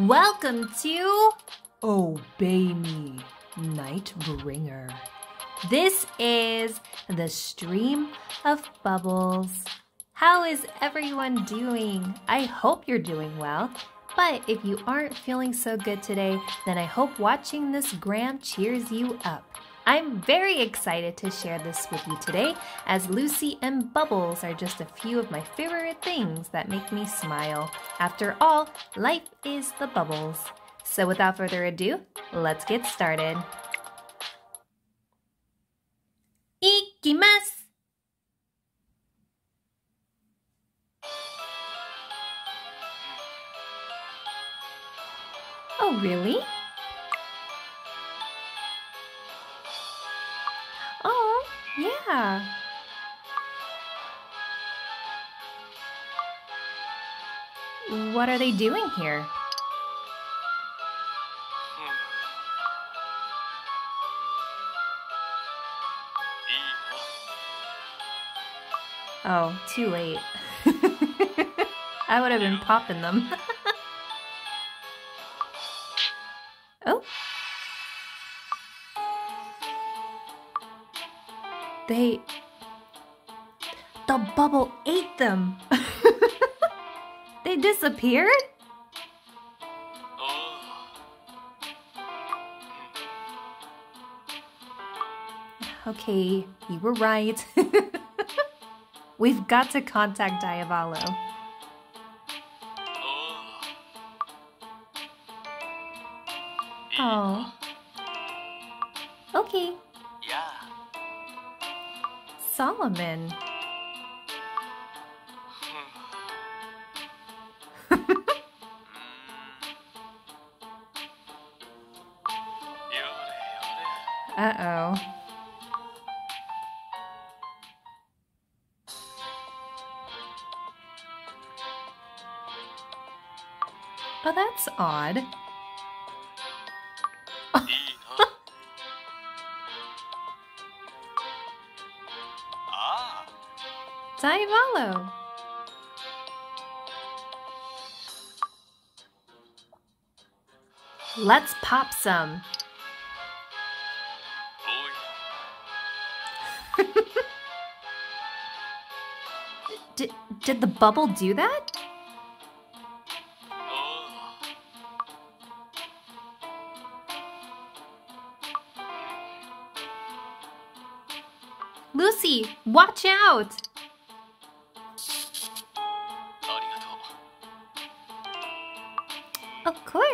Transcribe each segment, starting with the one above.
Welcome to Obey Me, Nightbringer. This is the stream of bubbles. How is everyone doing? I hope you're doing well. But if you aren't feeling so good today, then I hope watching this gram cheers you up. I'm very excited to share this with you today, as Lucy and Bubbles are just a few of my favorite things that make me smile. After all, life is the bubbles. So without further ado, let's get started. Ikimasu! Oh, really? Yeah. What are they doing here? Hmm. Oh, too late. I would have been popping them. They. The bubble ate them! they disappeared? Okay, you were right. We've got to contact Diavolo. Oh. Okay. Solomon. Uh-oh. Oh, that's odd. Let's pop some. Did, did the bubble do that? Lucy, watch out!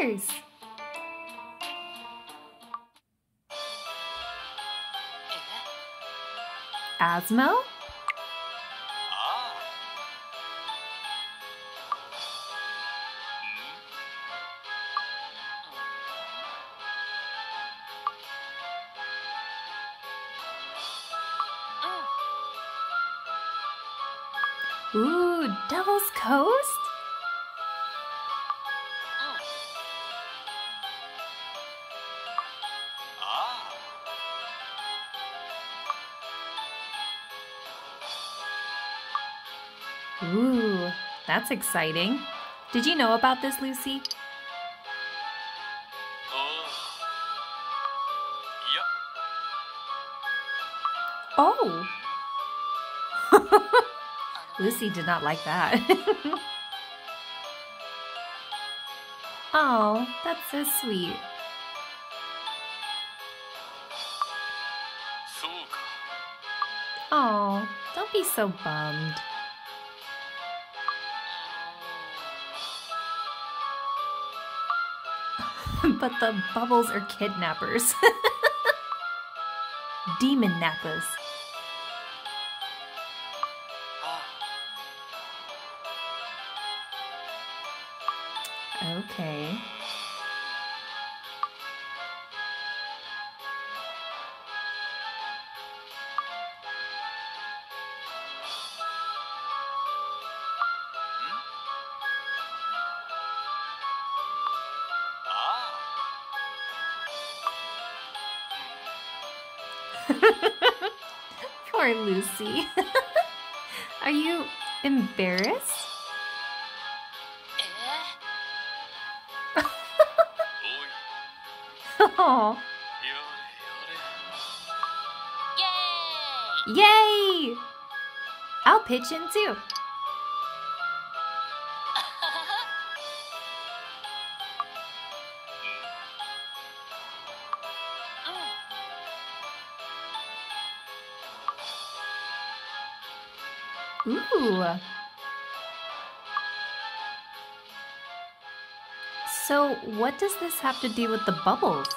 Course. Asmo? Ooh, Devil's Coast? Ooh, that's exciting. Did you know about this, Lucy? Oh! oh. Lucy did not like that. oh, that's so sweet. Oh, don't be so bummed. but the bubbles are kidnappers. Demon nappers. Ah. Okay. Lucy. Are you embarrassed? Eh? oh. Yay! Yay! I'll pitch in too. Ooh. So, what does this have to do with the bubbles?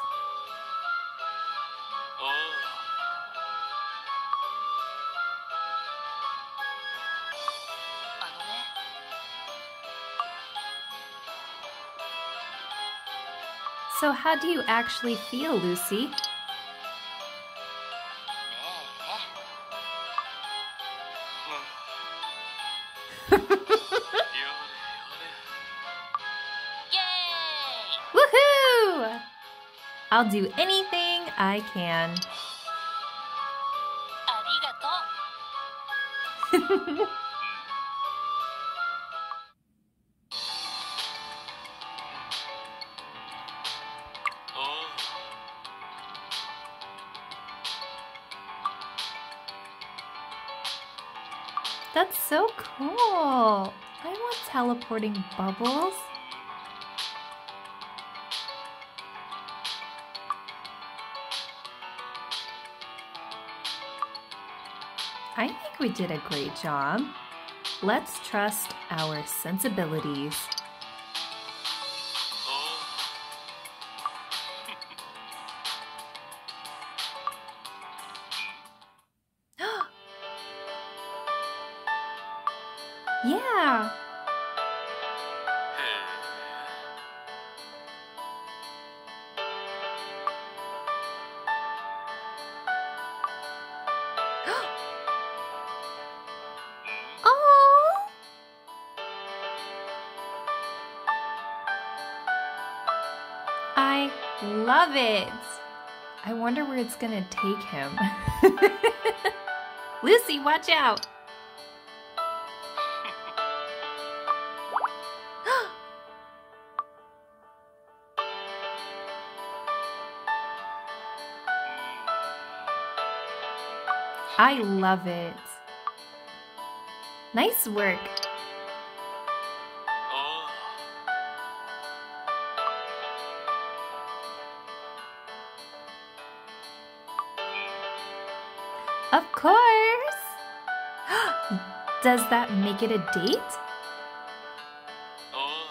So, how do you actually feel, Lucy? I'll do anything I can. That's so cool. I want teleporting bubbles. Think we did a great job. Let's trust our sensibilities. Love it. I wonder where it's gonna take him. Lucy, watch out. I love it. Nice work. Does that make it a date? Oh.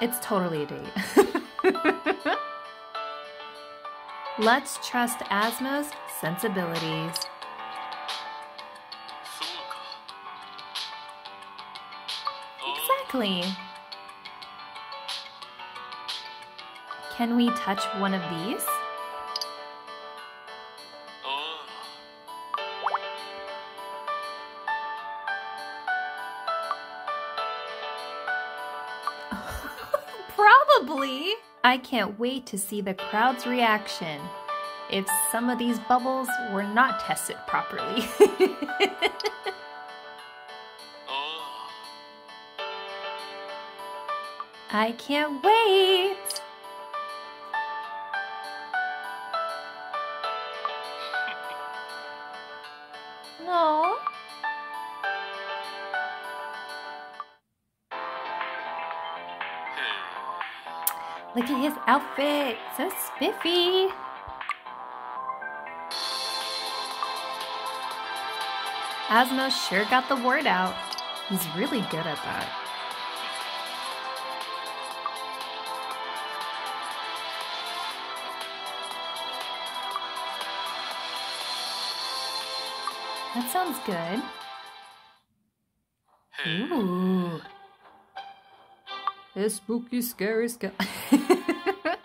It's totally a date. Let's trust Asmo's sensibilities. Exactly. Can we touch one of these? Probably. I can't wait to see the crowd's reaction if some of these bubbles were not tested properly. I can't wait. No. Look at his outfit. So spiffy. Asmo sure got the word out. He's really good at that. That sounds good. Ooh. A spooky, scary sky. I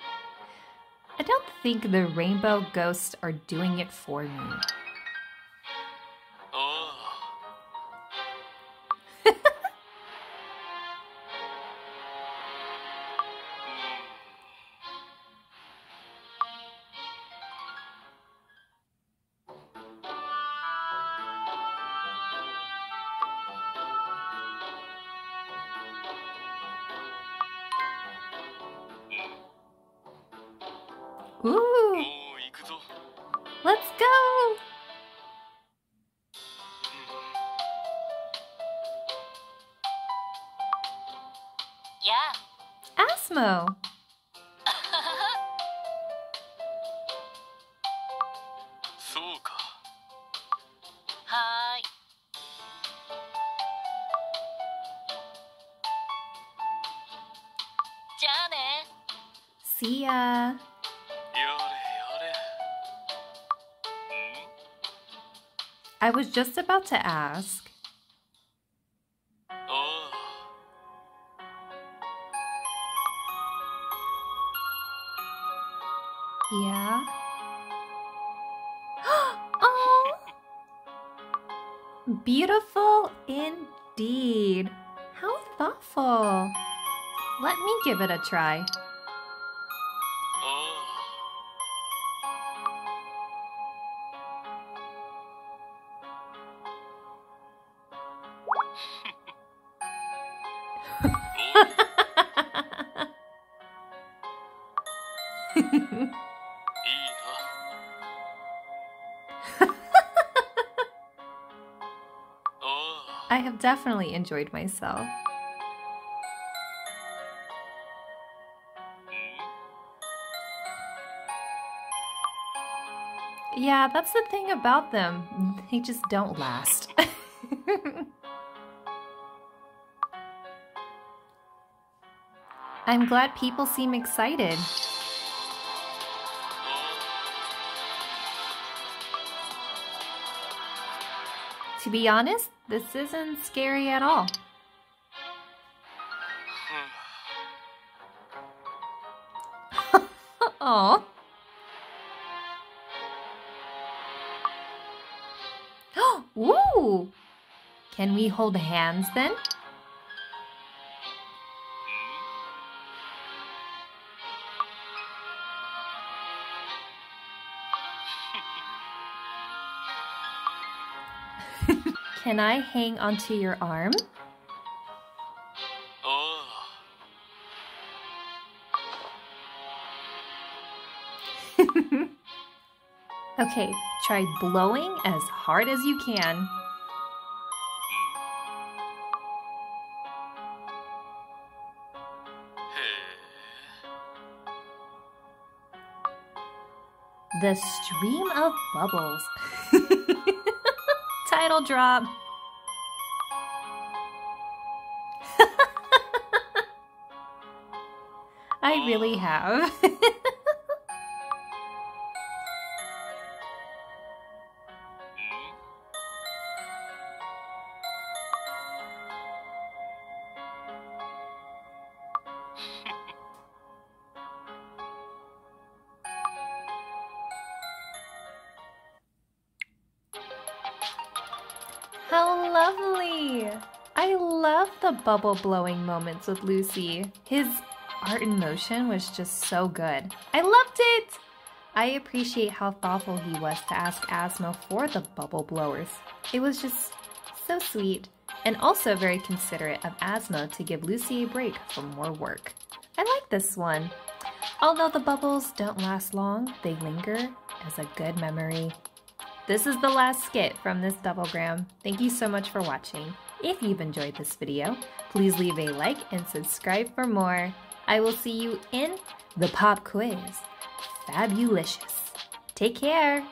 don't think the rainbow ghosts are doing it for me. Yeah. Asmo. See ya. I was just about to ask Beautiful indeed. How thoughtful. Let me give it a try. Oh. definitely enjoyed myself. Yeah, that's the thing about them. They just don't last. I'm glad people seem excited. To be honest, this isn't scary at all. Oh. Ooh. Can we hold hands then? Can I hang onto your arm? あ Okay, try blowing as hard as you can. The stream of bubbles. Title drop. I really have. How lovely! I love the bubble blowing moments with Lucy. His art in motion was just so good. I loved it! I appreciate how thoughtful he was to ask Asmo for the bubble blowers. It was just so sweet, and also very considerate of Asmo to give Lucy a break from more work. I like this one. Although the bubbles don't last long, they linger as a good memory. This is the last skit from this Devilgram. Thank you so much for watching. If you've enjoyed this video, please leave a like and subscribe for more. I will see you in the pop quiz. Fabulicious. Take care.